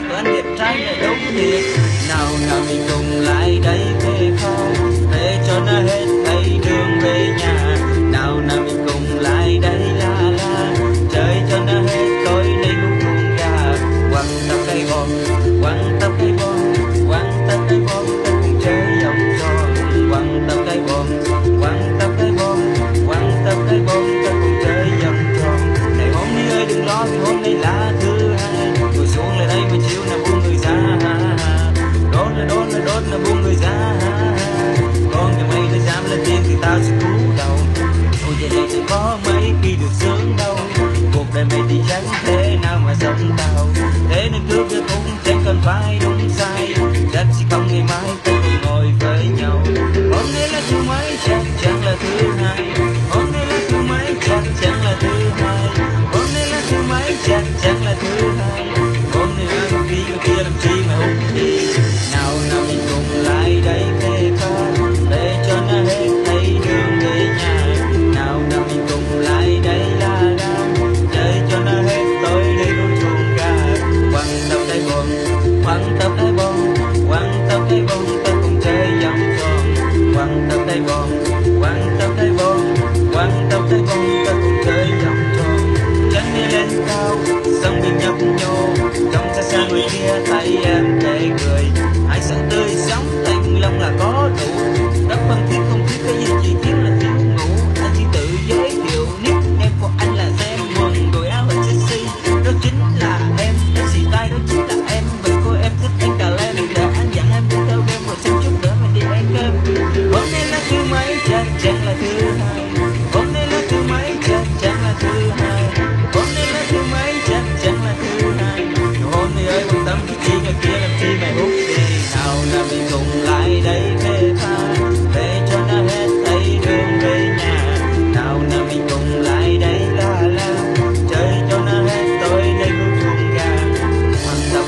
đẹp trai là đúng thiệt nào nào mình cùng lại đây về không để cho nó hết thấy đường về nhà. Nào nào mình cùng lại đây la la chơi cho nó hết tối nay cũng cùng gà quăng tóc cây bom quăng tóc cây bom quăng tóc cây bom ta cùng chơi vòng tròn. Quăng tóc cây bom quăng tóc cây bom quăng tóc cây bom ta cùng chơi vòng tròn. Này, hôm nay ơi, đừng lo vì hôm nay là thứ xuống lại đây mà chiếu là buông người ra. Đốt là đốt là đốt là buông người ra. Tay tao cái bom quăng tao cái bom quăng tao ta cùng chơi vòng tròn. Chân đi lên cao, sông mình nhấp nhô, trong xa xa người kia thấy em để cười hãy sẵn tươi sống thành lòng là có.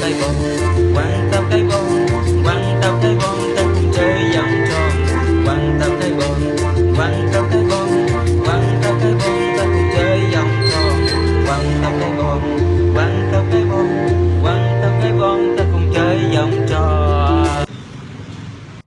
Bye bye.